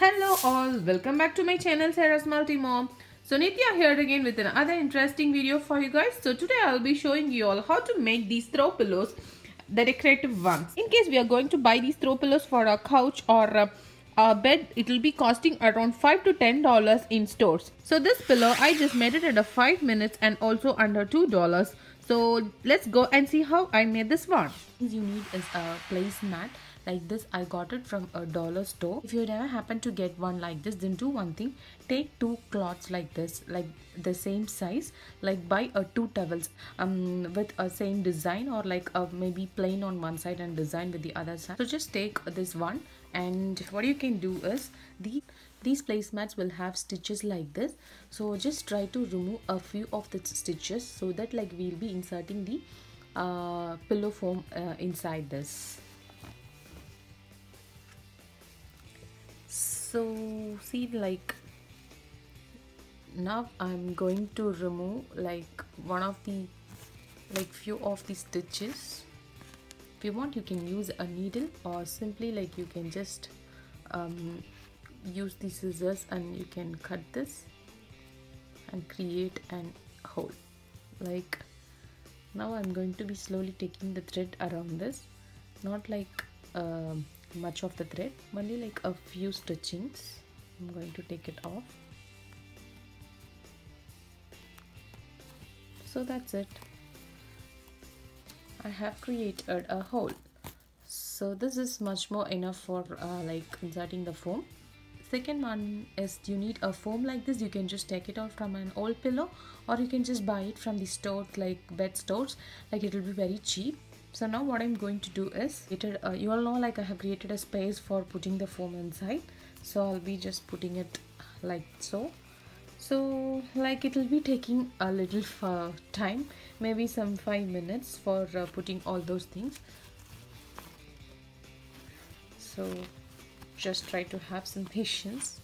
Hello all, welcome back to my channel Sarah's Multi Mom. So Nithya here again with another interesting video for you guys. So today I'll be showing you all how to make these throw pillows, the decorative ones. In case we are going to buy these throw pillows for a couch or uh, a, a bed, it will be costing around 5 to 10 dollars in stores. So this pillow I just made it under 5 minutes and also under 2 dollars. So let's go and see how I made this one. you need is a placemat like this i got it from a dollar store. If you never happen to get one like this then do one thing. Take two cloths like this like the same size like buy a two towels um with a same design or like a maybe plain on one side and design with the other side. So just take this one and what you can do is the these placemats will have stitches like this. So just try to remove a few of the stitches so that like we'll be inserting the uh, pillow foam uh, inside this so see like now I'm going to remove like one of the like few of the stitches. If you want you can use a needle or simply like you can just um, use the scissors and you can cut this and create an hole. Like now I'm going to be slowly taking the thread around this. Not like um, much of the thread only like a few stitchings. I'm going to take it off. So that's it. I have created a hole. So this is much more enough for uh, like inserting the foam. Second one is you need a foam like this. You can just take it out from an old pillow or you can just buy it from the stores like bed stores. Like it will be very cheap so now what i'm going to do is it, uh, you all know like i have created a space for putting the foam inside. So i'll be just putting it like so. So like it will be taking a little uh, time maybe some five minutes for uh, putting all those things. So just try to have some patience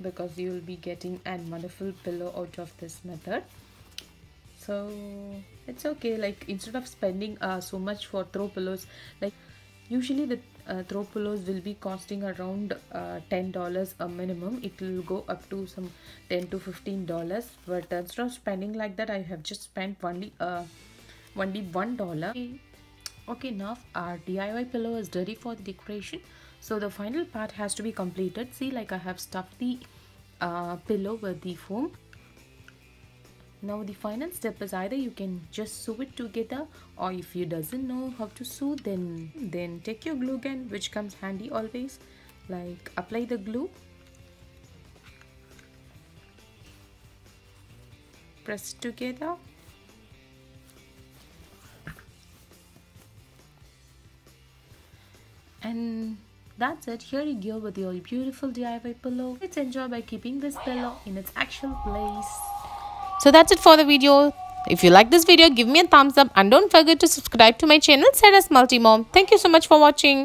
because you will be getting a wonderful pillow out of this method so it's okay like instead of spending uh, so much for throw pillows like usually the uh, throw pillows will be costing around uh, $10 a minimum. It will go up to some 10 to 15 dollars. But instead of spending like that i have just spent only uh only one dollar. Okay. now our diy pillow is ready for the decoration. So the final part has to be completed. See like i have stuffed the uh, pillow with the foam now the final step is either you can just sew it together or if you doesn't know how to sew then then take your glue gun which comes handy always. Like apply the glue. Press together. And that's it. Here you go with your beautiful DIY pillow. Let's enjoy by keeping this pillow in its actual place so that's it for the video. If you like this video, give me a thumbs up and don't forget to subscribe to my channel, Sarah's Multi Mom. Thank you so much for watching.